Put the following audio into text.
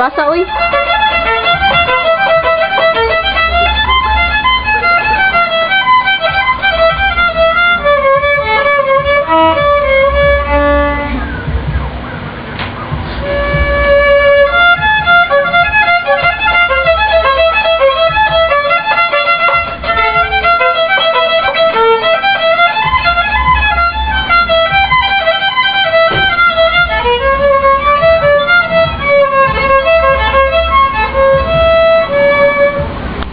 Passa oi.